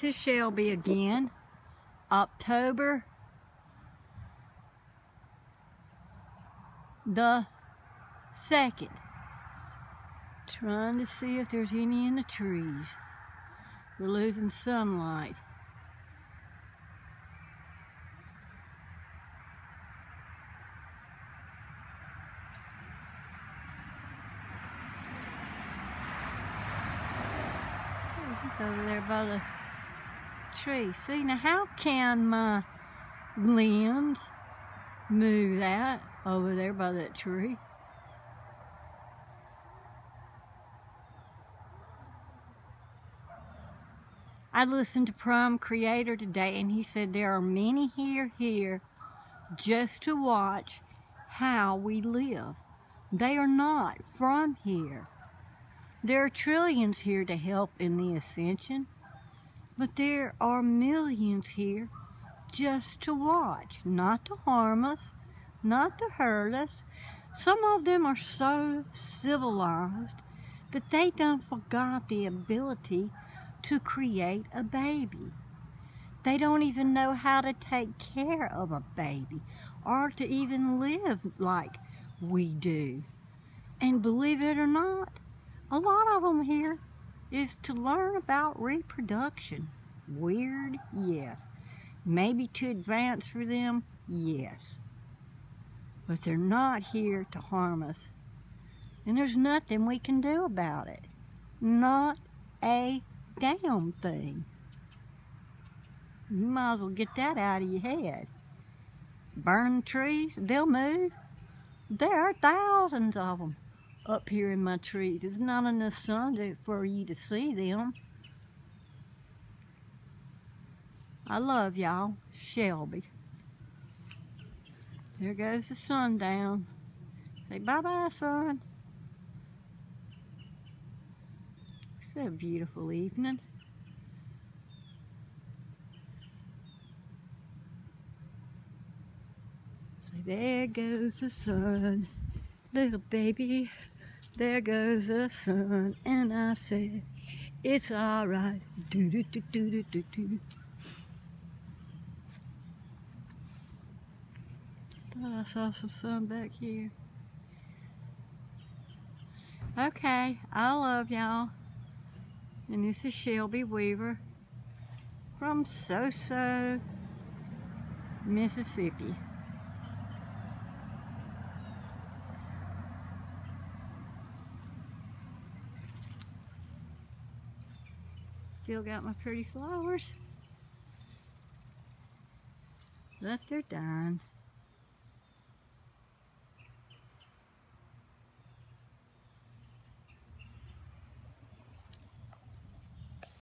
to Shelby again. October the 2nd. Trying to see if there's any in the trees. We're losing sunlight. Oh, he's over there by the tree. See, now how can my limbs move that over there by that tree? I listened to Prime Creator today and he said there are many here here just to watch how we live. They are not from here. There are trillions here to help in the ascension, but there are millions here just to watch, not to harm us, not to hurt us. Some of them are so civilized that they don't forgot the ability to create a baby. They don't even know how to take care of a baby or to even live like we do. And believe it or not, a lot of them here is to learn about reproduction. Weird? Yes. Maybe to advance for them? Yes. But they're not here to harm us. And there's nothing we can do about it. Not a damn thing. You might as well get that out of your head. Burn trees, they'll move. There are thousands of them up here in my trees. There's not enough sun to, for you to see them. I love y'all. Shelby. There goes the sun down. Say bye-bye, sun. It's a beautiful evening. Say there goes the sun, little baby. There goes the sun, and I said, it's alright. Do do do do do do do. Thought I saw some sun back here. Okay, I love y'all. And this is Shelby Weaver from Soso, Mississippi. Still got my pretty flowers. But they're done.